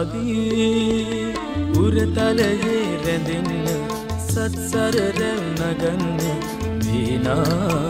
වේනාදී උරතලයේ රැඳෙන්න සත්සර රැව් නගන්න වේනා.